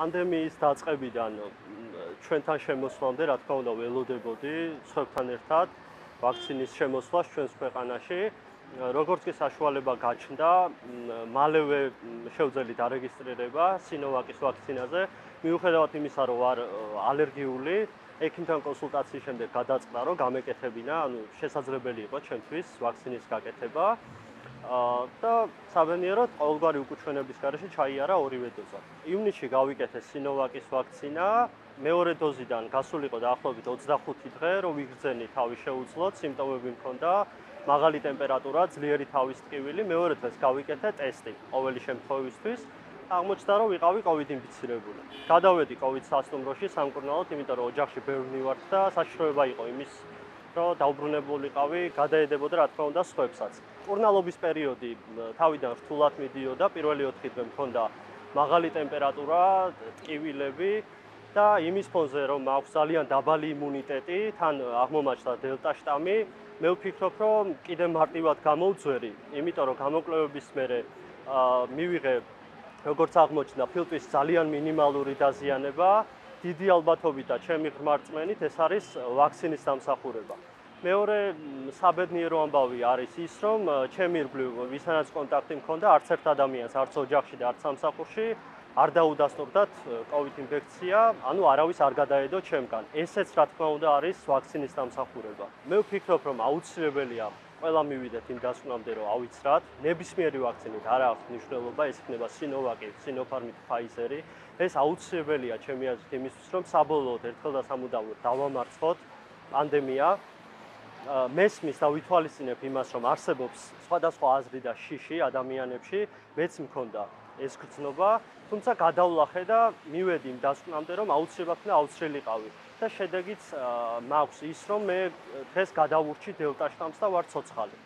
პანდემიის დაწყებიდან ჩვენთან შემოსვლამდე, რა თქმა უნდა, ველოდებოდი სხვებთან ერთად ვაქცინის შემოსვლას ჩვენს ქვეყანაში. როგორც კი საშუალება გაჩნდა, მალევე შევძელი დარეგისტრირება სინოვაკის ვაქცინაზე, მიუხედავად იმისა, რომ ვარ ალერგიული, ექიმთან კონსულტაციის შემდეგ გადაწყდა, რომ გამეკეთებინა, ანუ შესაძლებელი იყო ჩემთვის ვაქცინის გაკეთება. და საბენიეროდ ყოველგვარი უკუჩვენების გარეშე ჩაიარა ორივე დოზა. ივნისში გავიკეთე სინოვაკის ვაქცინა, მეორე დოზიდან გასულიყო დაახლოებით 25 დღე, რომ ვიგრძენი თავი შეუძლოთ, სიმპტომები მქონდა, მაღალი ტემპერატურა, ძლიერი თავის ტკივილი, მეორე დღეს გავიკეთე ტესტი ყოველი შემთხვევისთვის. აღმოჩნდა რომ ვიყავი COVID ინფიცირებული. გადავედი COVID სასტუმროში სამკურნალოდ, იმიტომ რომ ოჯახში ბევრი ვართ და საშიშროება იყო იმის, რომ დაუბრუნებულიყავი, გადაედებოდა რა თქმა უნდა სხვებსაც. კურნალობის პერიოდი თავიდან რთულად მიდიოდა, პირველი 4 დღე მქონდა მაღალი ტემპერატურა, ტკივილები და იმის ფონზე რომ მაქვს ძალიან დაბალი იმუნიტეტი, თან აღმომაჩნდა დელტა შტამი, მე ვფიქრობ, რომ კიდე მარტივად გამოვძვერი, იმიტომ რომ გამოკვლევების მერე აა მივიღე როგორც აღმოჩნდა, ფილტვის ძალიან მინიმალური დაზიანება, დიდი ალბათობით და ჩემი ღმერთმენით ეს არის ვაქცინის დამსახურება. მეორე საბედნიერო ამბავი არის ის, რომ ჩემი ირგვლივ ვისანაც კონტაქტი მქონდა, არც ერთ ადამიანს, არც ოჯახში და არც სამსახურში არ დაუდასტურდათ COVID ინფექცია, ანუ არავის არ გადაედო ჩემგან. ესეც რა თქმა უნდა არის ვაქცინის დამსახურება. მე ვფიქრობ, რომ აუცილებელია ყველა მივიდეთ იმ დასკვნამდე რომ ავიცრათ. ნებისმიერი ვაქცინით არ აქვს მნიშვნელობა. ეს იქნება სინოვაკი, სინოფარმი, ფაიზერი ეს აუცილებელია ჩემი აზრით იმისთვის რომ საბოლოოდ ერთხელ და სამუდამოდ დავამარცხოთ პანდემია მესმის და ვითვალისწინებ იმას რომ არსებობს სხვადასხვა აზრი და შიში ადამიანებში. მეც მქონდა ეს გრძნობა თუმცა გადავლახე და მივედი იმ დასკვნამდე რომ აუცილებლად უნდა აუცილებლიყავი და შედეგიც მაქვს ის, რომ მე დღეს გადავურჩი დელტა შტამს და ვარ ცოცხალი.